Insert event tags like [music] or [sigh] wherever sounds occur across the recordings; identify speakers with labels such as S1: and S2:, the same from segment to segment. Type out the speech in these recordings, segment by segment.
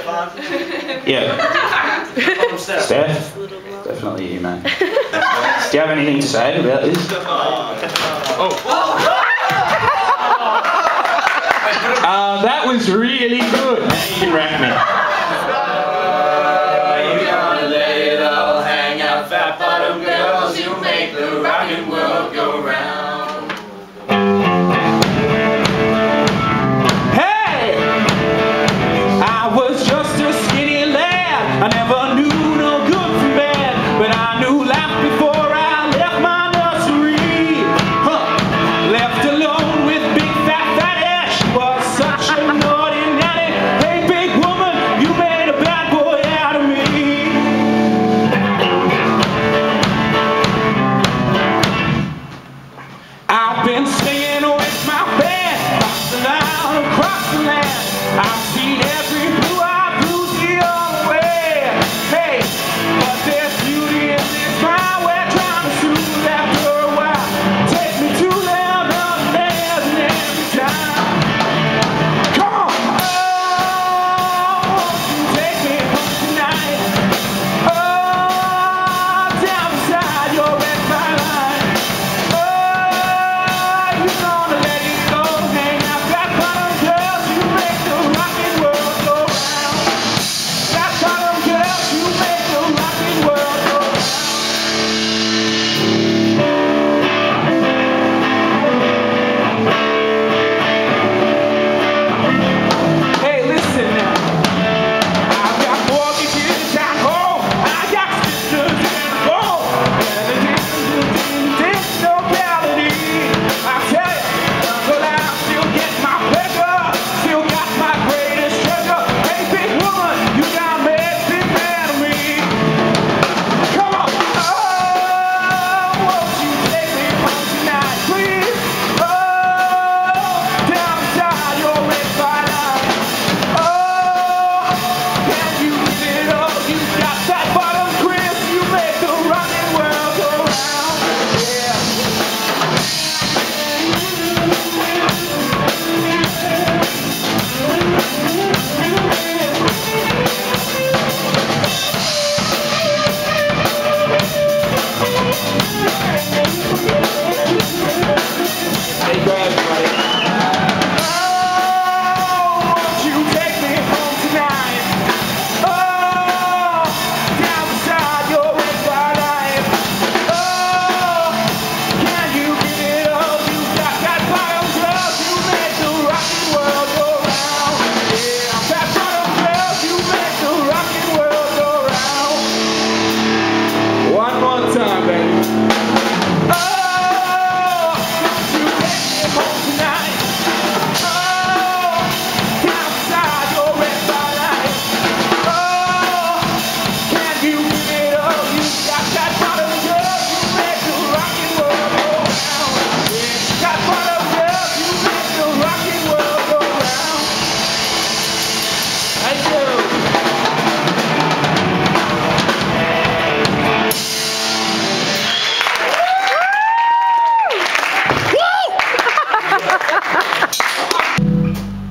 S1: Stefan. [laughs]
S2: Yeah.
S1: Steph.
S2: Definitely you, man. Do you have anything to say about this? Oh. Uh, that was really good. You.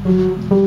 S3: Thank you.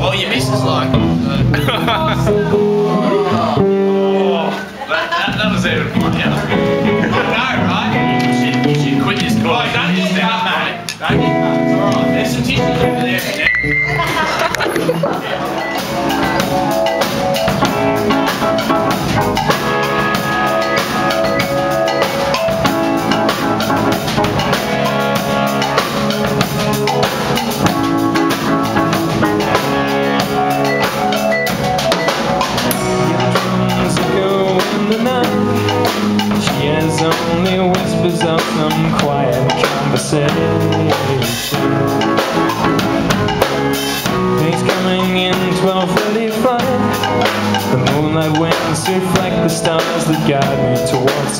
S2: Oh, your missus like. Uh, [laughs] oh,
S4: that, was even I know, [laughs] right? You quit this course. Mate.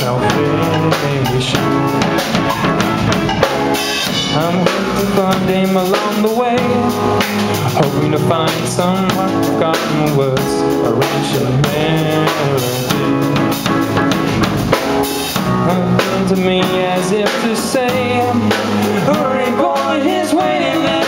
S5: myself in I'm hoping for them along the way. Hoping to find some forgotten words A racial melody Come to me as if to say Hurry boy, he's waiting there